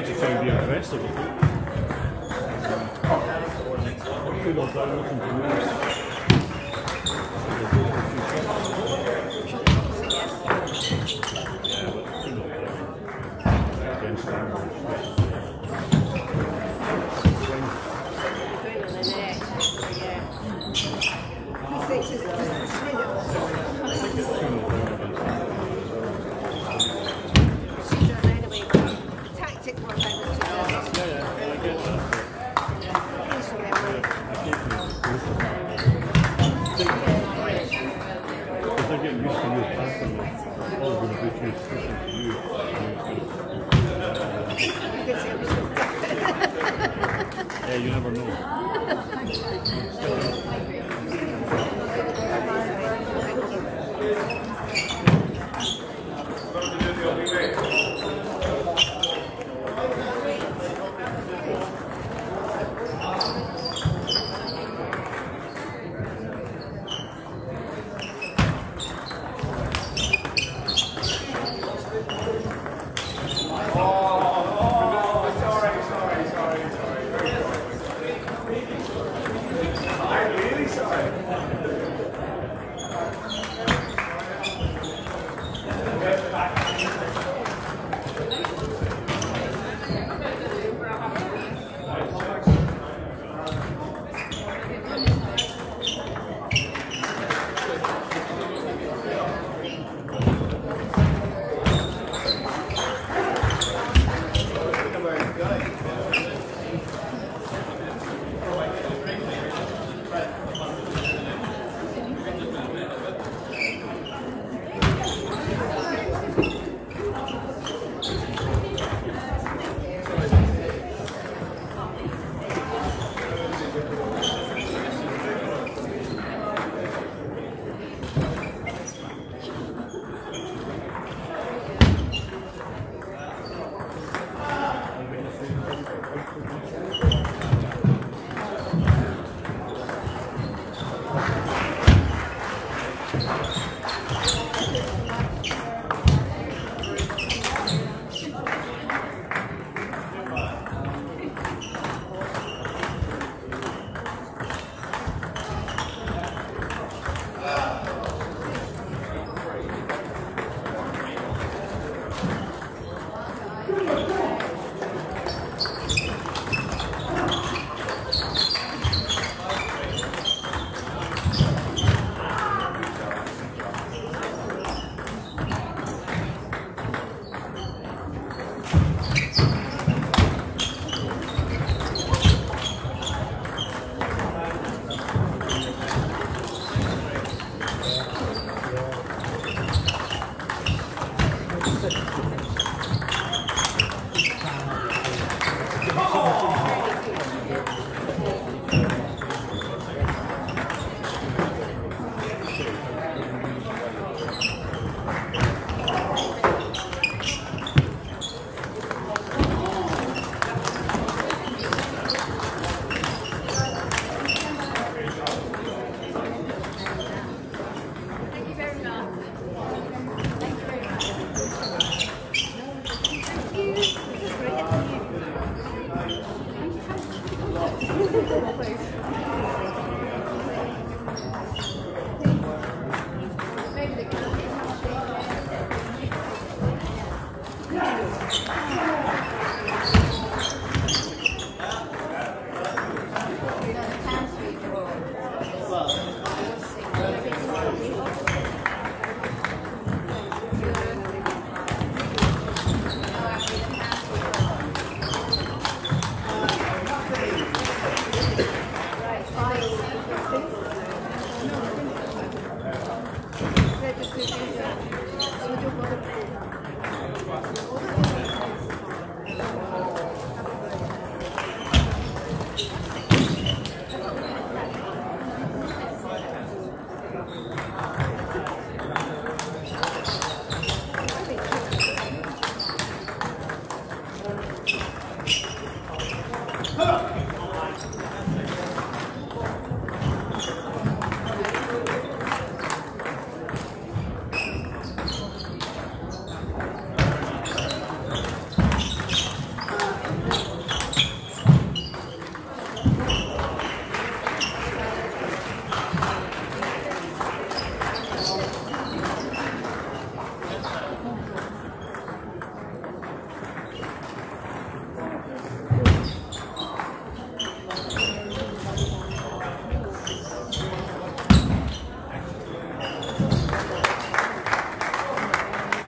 to ci fai via adesso perché non parlo con Thank you. you never know.